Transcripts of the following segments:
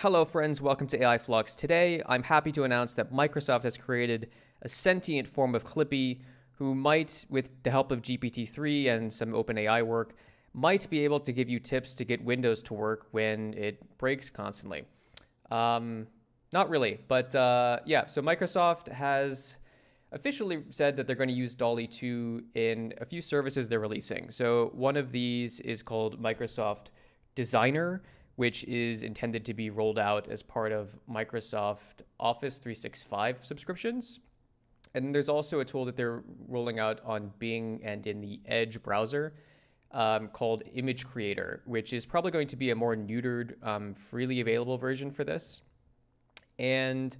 Hello, friends. Welcome to AI Flux. Today, I'm happy to announce that Microsoft has created a sentient form of Clippy who might, with the help of GPT-3 and some OpenAI work, might be able to give you tips to get Windows to work when it breaks constantly. Um, not really, but uh, yeah. So Microsoft has officially said that they're going to use DALL-E 2 in a few services they're releasing. So one of these is called Microsoft Designer which is intended to be rolled out as part of Microsoft Office 365 subscriptions. And there's also a tool that they're rolling out on Bing and in the Edge browser um, called Image Creator, which is probably going to be a more neutered, um, freely available version for this. And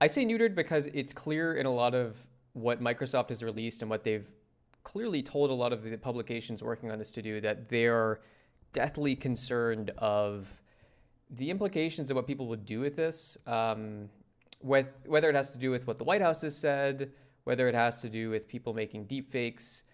I say neutered because it's clear in a lot of what Microsoft has released and what they've clearly told a lot of the publications working on this to do that they're deathly concerned of the implications of what people would do with this, um, with, whether it has to do with what the White House has said, whether it has to do with people making deepfakes.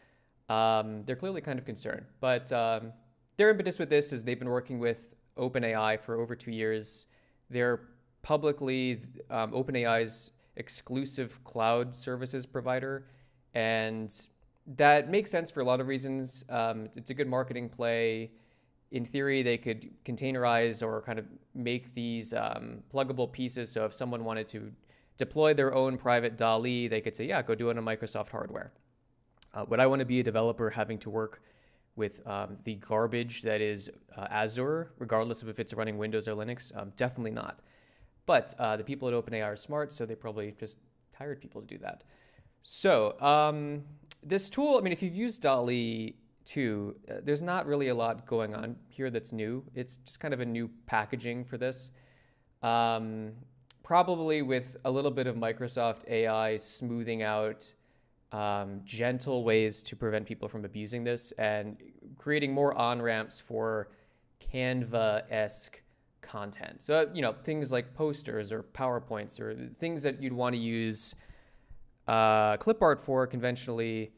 Um, they're clearly kind of concerned. But um, their impetus with this is they've been working with OpenAI for over two years. They're publicly um, OpenAI's exclusive cloud services provider. And that makes sense for a lot of reasons. Um, it's a good marketing play in theory, they could containerize or kind of make these um, pluggable pieces. So if someone wanted to deploy their own private DALL-E, they could say, yeah, go do it on Microsoft hardware. Uh, would I want to be a developer having to work with um, the garbage that is uh, Azure, regardless of if it's running Windows or Linux? Um, definitely not. But uh, the people at OpenAI are smart, so they probably just hired people to do that. So um, this tool, I mean, if you've used DALL-E too, uh, there's not really a lot going on here that's new. It's just kind of a new packaging for this. Um, probably with a little bit of Microsoft AI smoothing out um, gentle ways to prevent people from abusing this and creating more on ramps for Canva esque content. So, you know, things like posters or PowerPoints or things that you'd want to use uh, clip art for conventionally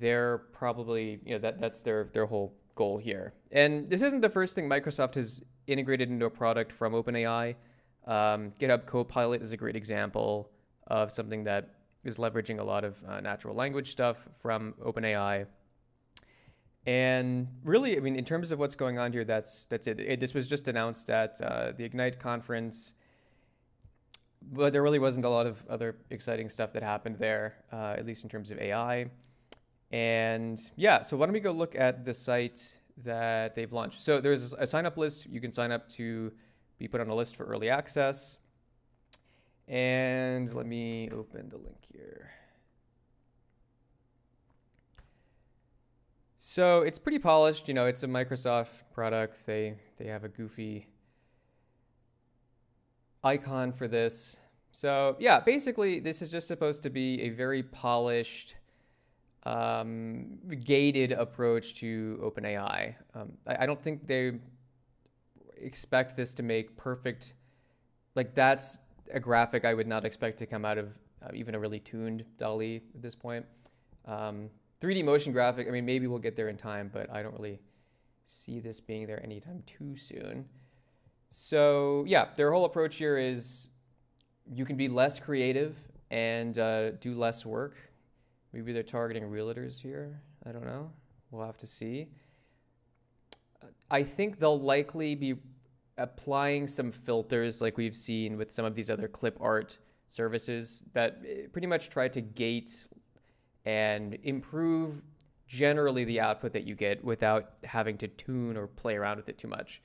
they're probably you know that that's their their whole goal here. And this isn't the first thing Microsoft has integrated into a product from OpenAI. Um, GitHub Copilot is a great example of something that is leveraging a lot of uh, natural language stuff from OpenAI. And really, I mean, in terms of what's going on here, that's that's it. it this was just announced at uh, the Ignite conference, but there really wasn't a lot of other exciting stuff that happened there, uh, at least in terms of AI. And yeah, so why don't we go look at the site that they've launched. So there's a sign up list. You can sign up to be put on a list for early access. And let me open the link here. So it's pretty polished, you know, it's a Microsoft product. They they have a goofy icon for this. So yeah, basically this is just supposed to be a very polished um, gated approach to OpenAI. Um, I, I don't think they expect this to make perfect, like that's a graphic I would not expect to come out of uh, even a really tuned DALL-E at this point. Um, 3D motion graphic, I mean, maybe we'll get there in time, but I don't really see this being there anytime too soon. So yeah, their whole approach here is you can be less creative and uh, do less work Maybe they're targeting realtors here. I don't know. We'll have to see. I think they'll likely be applying some filters like we've seen with some of these other clip art services that eh, pretty much try to gate and improve generally the output that you get without having to tune or play around with it too much.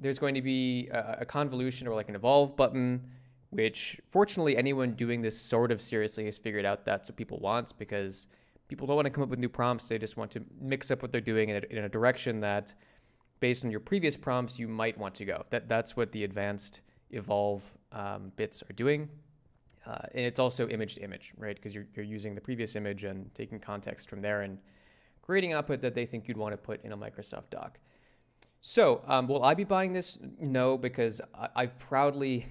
There's going to be a, convolution or like an evolve button which fortunately anyone doing this sort of seriously has figured out that's what people want because people don't want to come up with new prompts. They just want to mix up what they're doing in a, direction that based on your previous prompts you might want to go. That that's what the advanced evolve um, bits are doing. Uh, and it's also image to image right? Because you're, you're using the previous image and taking context from there and creating output that they think you'd want to put in a microsoft doc. So um, will i be buying this? No because I, i've proudly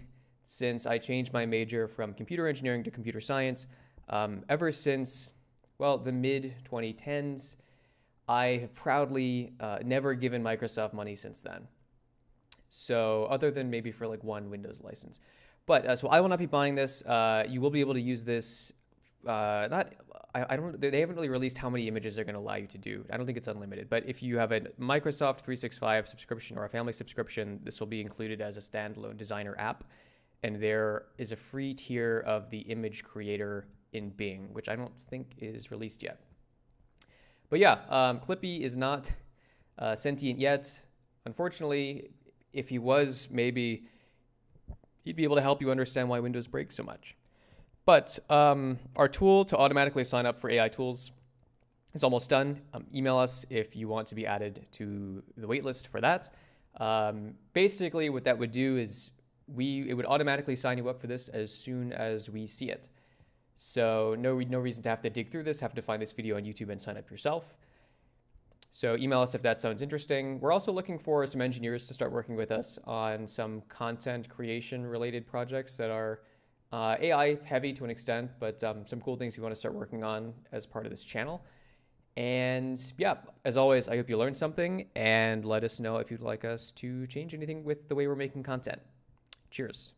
since I changed my major from computer engineering to computer science. Um, ever since, well, the mid 2010s, I have proudly uh, never given Microsoft money since then. So other than maybe for like one Windows license. But uh, so I will not be buying this. Uh, you will be able to use this. Uh, not I, I don't. They haven't really released how many images they're going to allow you to do. I don't think it's unlimited. But if you have a Microsoft 365 subscription or a family subscription, this will be included as a standalone designer app. And there is a free tier of the image creator in Bing, which I don't think is released yet. But yeah, um, Clippy is not uh, sentient yet. Unfortunately, if he was, maybe he'd be able to help you understand why Windows breaks so much. But um, our tool to automatically sign up for AI tools is almost done. Um, email us if you want to be added to the waitlist for that. Um, basically, what that would do is we it would automatically sign you up for this as soon as we see it. So no no reason to have to dig through this, have to find this video on YouTube and sign up yourself. So email us if that sounds interesting. We're also looking for some engineers to start working with us on some content creation related projects that are uh, AI heavy to an extent, but um, some cool things we want to start working on as part of this channel. And yeah, as always, I hope you learned something and let us know if you'd like us to change anything with the way we're making content. Cheers.